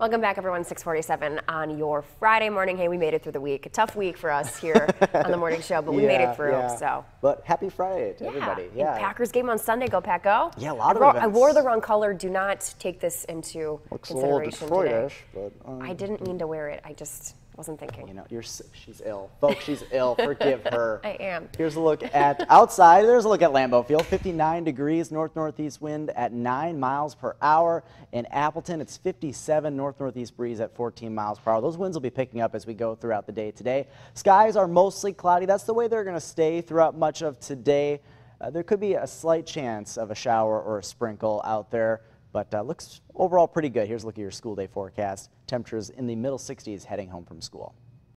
Welcome back, everyone. 647 on your Friday morning. Hey, we made it through the week. A tough week for us here on the morning show, but we made it through. yeah. So. But happy Friday to Yeah. everybody. And Packers game on Sunday. Go Pack Go. Yeah, a lot I of wore, I wore the wrong color. Do not take this into Looks a little consideration today. But um, I didn't mean to wear it. I just wasn't thinking. you know, you're she's ill, folks. She's ill. Forgive her. I am. Here's a look at outside. There's a look at Lambeau Field. 59 degrees, north northeast wind at 9 miles per hour. In Appleton, it's 57 north northeast breeze at 14 miles per hour. Those winds will be picking up as we go throughout the day today. Skies are mostly cloudy. That's the way they're going to stay throughout much of today. Uh, there could be a slight chance of a shower or a sprinkle out there, but uh, looks overall pretty good. Here's a look at your school day forecast. Temperatures in the middle 60s heading home from school.